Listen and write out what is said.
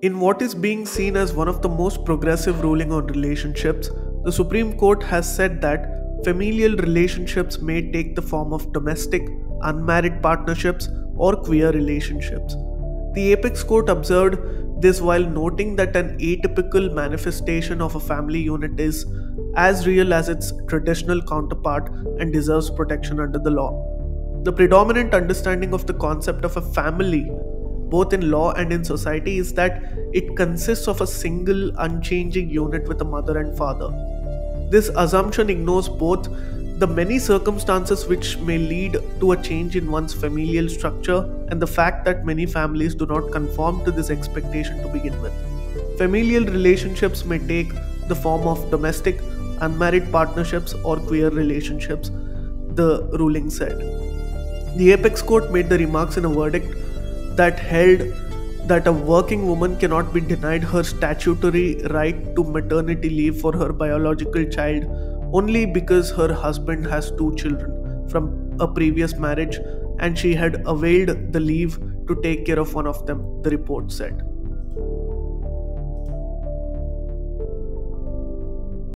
In what is being seen as one of the most progressive ruling on relationships, the Supreme Court has said that familial relationships may take the form of domestic, unmarried partnerships, or queer relationships. The Apex Court observed this while noting that an atypical manifestation of a family unit is as real as its traditional counterpart and deserves protection under the law. The predominant understanding of the concept of a family, both in law and in society, is that it consists of a single unchanging unit with a mother and father. This assumption ignores both the many circumstances which may lead to a change in one's familial structure and the fact that many families do not conform to this expectation to begin with. Familial relationships may take the form of domestic, unmarried partnerships, or queer relationships, the ruling said. The Apex Court made the remarks in a verdict that held that a working woman cannot be denied her statutory right to maternity leave for her biological child only because her husband has two children from a previous marriage and she had availed the leave to take care of one of them, the report said.